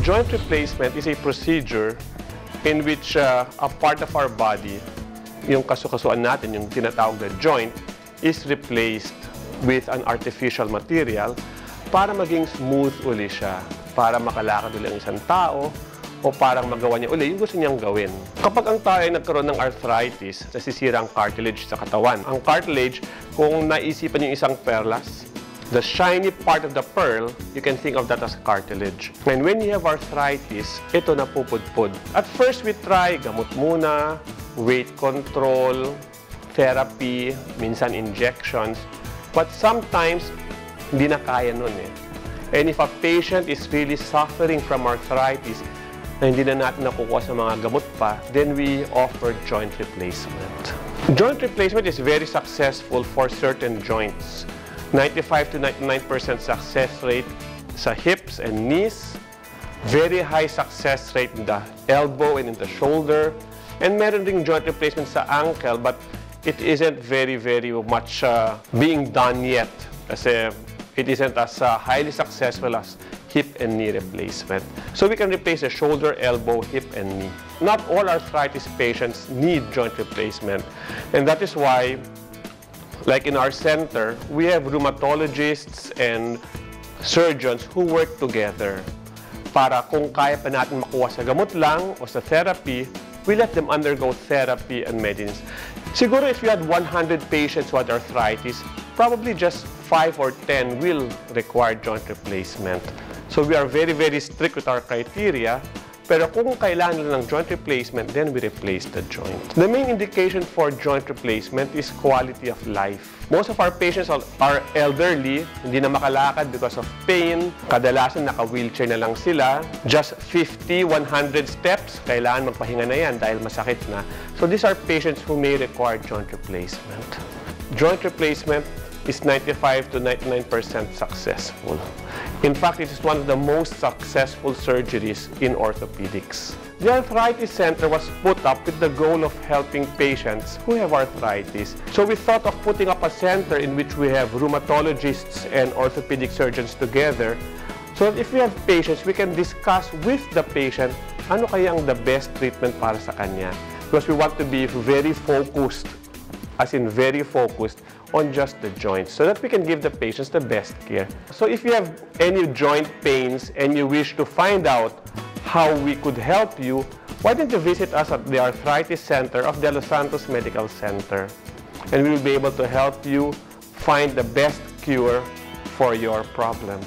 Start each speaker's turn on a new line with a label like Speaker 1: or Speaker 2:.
Speaker 1: joint replacement is a procedure in which uh, a part of our body, yung kasukasuan natin, yung tinatawag na joint, is replaced with an artificial material para maging smooth uli siya, para makalakad uli ang isang tao, o parang magawa niya uli yung gusto niyang gawin. Kapag ang tayo ay nagkaroon ng arthritis, nasisira ang cartilage sa katawan. Ang cartilage, kung naisipan yung isang perlas, the shiny part of the pearl, you can think of that as cartilage. And when you have arthritis, ito na pupudpud. At first, we try gamot muna, weight control, therapy, minsan injections. But sometimes, hindi na kaya nun eh. And if a patient is really suffering from arthritis, na hindi na natin nakukuha sa mga gamot pa, then we offer joint replacement. Joint replacement is very successful for certain joints. 95 to 99% success rate sa hips and knees. Very high success rate in the elbow and in the shoulder. And meron joint replacement sa ankle, but it isn't very, very much uh, being done yet. Kasi it isn't as uh, highly successful as hip and knee replacement. So we can replace the shoulder, elbow, hip, and knee. Not all arthritis patients need joint replacement. And that is why, like in our center, we have rheumatologists and surgeons who work together para kung kaya pa natin makuha sa gamot lang o sa therapy, we let them undergo therapy and medicines. Siguro if you had 100 patients who had arthritis, probably just 5 or 10 will require joint replacement. So we are very, very strict with our criteria. Pero kung kailangan nila ng joint replacement, then we replace the joint. The main indication for joint replacement is quality of life. Most of our patients are elderly, hindi na makalakad because of pain. Kadalasan naka-wheelchair na lang sila. Just 50, 100 steps, kailangan magpahinga na yan dahil masakit na. So these are patients who may require joint replacement. Joint replacement is 95 to 99% successful. In fact, it is one of the most successful surgeries in orthopedics. The Arthritis Center was put up with the goal of helping patients who have arthritis. So we thought of putting up a center in which we have rheumatologists and orthopedic surgeons together so that if we have patients, we can discuss with the patient ano kaya ang the best treatment para sa kanya. Because we want to be very focused as in very focused on just the joints so that we can give the patients the best care. So if you have any joint pains and you wish to find out how we could help you, why don't you visit us at the Arthritis Center of the Los Santos Medical Center and we will be able to help you find the best cure for your problem.